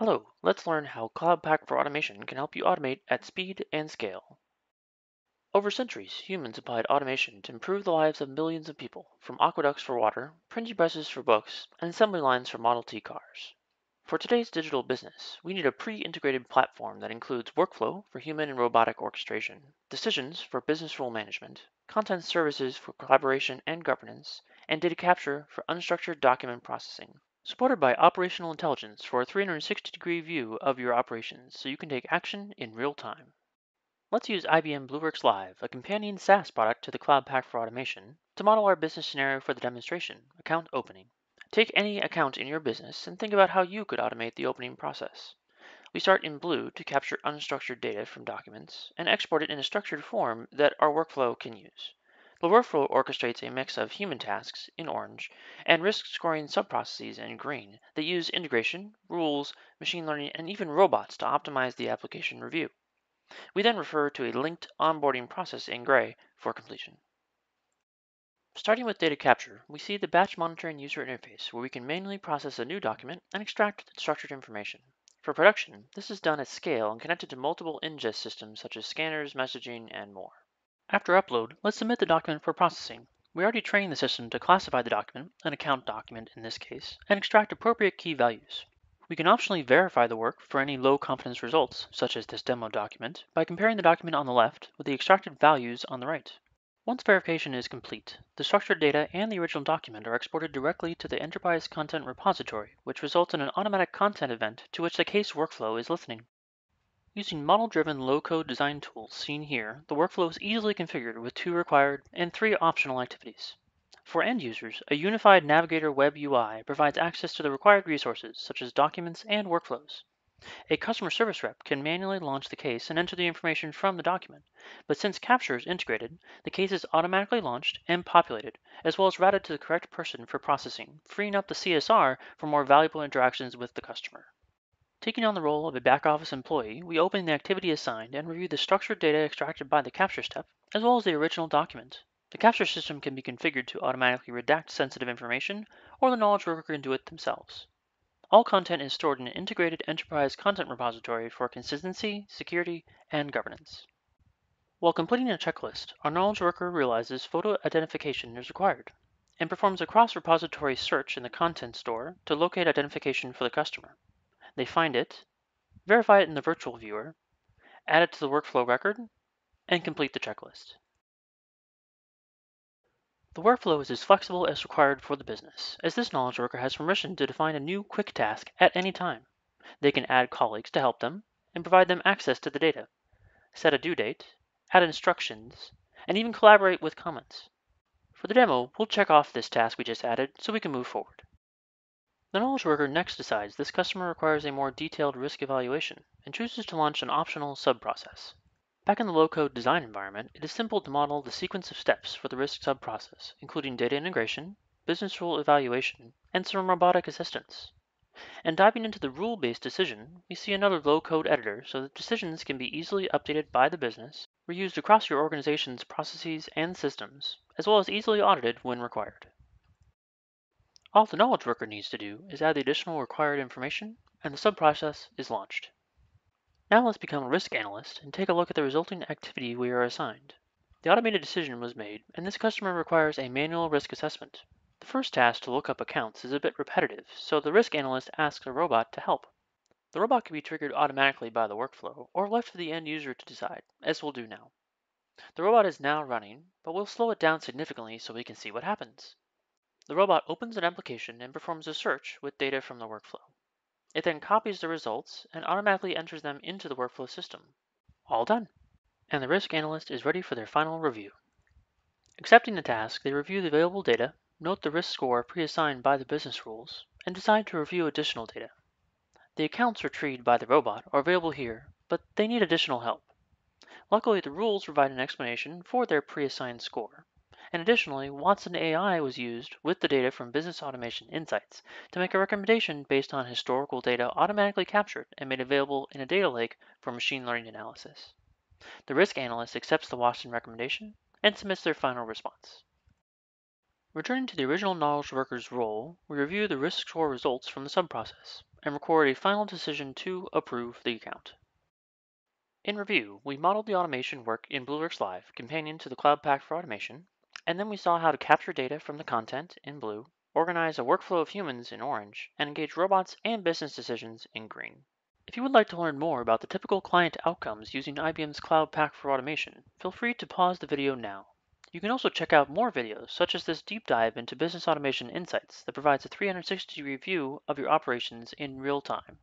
Hello, let's learn how Cloud Pak for Automation can help you automate at speed and scale. Over centuries, humans applied automation to improve the lives of millions of people, from aqueducts for water, printing presses for books, and assembly lines for Model T cars. For today's digital business, we need a pre-integrated platform that includes workflow for human and robotic orchestration, decisions for business rule management, content services for collaboration and governance, and data capture for unstructured document processing. Supported by operational intelligence for a 360 degree view of your operations so you can take action in real time. Let's use IBM Blueworks Live, a companion SaaS product to the Cloud Pak for Automation, to model our business scenario for the demonstration, account opening. Take any account in your business and think about how you could automate the opening process. We start in blue to capture unstructured data from documents and export it in a structured form that our workflow can use. Workflow orchestrates a mix of human tasks in orange and risk scoring subprocesses in green that use integration, rules, machine learning, and even robots to optimize the application review. We then refer to a linked onboarding process in gray for completion. Starting with data capture, we see the batch monitoring user interface where we can manually process a new document and extract structured information. For production, this is done at scale and connected to multiple ingest systems such as scanners, messaging, and more. After upload, let's submit the document for processing. We already trained the system to classify the document, an account document in this case, and extract appropriate key values. We can optionally verify the work for any low confidence results, such as this demo document, by comparing the document on the left with the extracted values on the right. Once verification is complete, the structured data and the original document are exported directly to the Enterprise Content Repository, which results in an automatic content event to which the case workflow is listening. Using model-driven low-code design tools seen here, the workflow is easily configured with two required and three optional activities. For end users, a unified Navigator Web UI provides access to the required resources such as documents and workflows. A customer service rep can manually launch the case and enter the information from the document, but since Capture is integrated, the case is automatically launched and populated, as well as routed to the correct person for processing, freeing up the CSR for more valuable interactions with the customer. Taking on the role of a back office employee, we open the activity assigned and review the structured data extracted by the capture step, as well as the original document. The capture system can be configured to automatically redact sensitive information, or the knowledge worker can do it themselves. All content is stored in an integrated enterprise content repository for consistency, security, and governance. While completing a checklist, our knowledge worker realizes photo identification is required and performs a cross repository search in the content store to locate identification for the customer. They find it, verify it in the virtual viewer, add it to the workflow record, and complete the checklist. The workflow is as flexible as required for the business, as this knowledge worker has permission to define a new quick task at any time. They can add colleagues to help them and provide them access to the data, set a due date, add instructions, and even collaborate with comments. For the demo, we'll check off this task we just added so we can move forward. The knowledge worker next decides this customer requires a more detailed risk evaluation and chooses to launch an optional subprocess. Back in the low-code design environment, it is simple to model the sequence of steps for the risk subprocess, including data integration, business rule evaluation, and some robotic assistance. And diving into the rule-based decision, we see another low-code editor so that decisions can be easily updated by the business, reused across your organization's processes and systems, as well as easily audited when required. All the knowledge worker needs to do is add the additional required information, and the subprocess is launched. Now let's become a risk analyst and take a look at the resulting activity we are assigned. The automated decision was made, and this customer requires a manual risk assessment. The first task to look up accounts is a bit repetitive, so the risk analyst asks a robot to help. The robot can be triggered automatically by the workflow or left to the end user to decide, as we'll do now. The robot is now running, but we'll slow it down significantly so we can see what happens. The robot opens an application and performs a search with data from the workflow. It then copies the results and automatically enters them into the workflow system. All done. And the risk analyst is ready for their final review. Accepting the task, they review the available data, note the risk score pre-assigned by the business rules, and decide to review additional data. The accounts retrieved by the robot are available here, but they need additional help. Luckily, the rules provide an explanation for their pre-assigned score, and additionally, Watson AI was used with the data from Business Automation Insights to make a recommendation based on historical data automatically captured and made available in a data lake for machine learning analysis. The risk analyst accepts the Watson recommendation and submits their final response. Returning to the original knowledge worker's role, we review the risk score results from the subprocess, and record a final decision to approve the account. In review, we modeled the automation work in BlueWorks Live, companion to the Cloud Pak for Automation, and then we saw how to capture data from the content in blue, organize a workflow of humans in orange, and engage robots and business decisions in green. If you would like to learn more about the typical client outcomes using IBM's Cloud Pak for Automation, feel free to pause the video now. You can also check out more videos, such as this deep dive into business automation insights that provides a 360 degree view of your operations in real time.